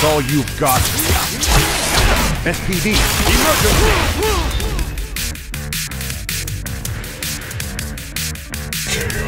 That's all you've got. SPD, emergency!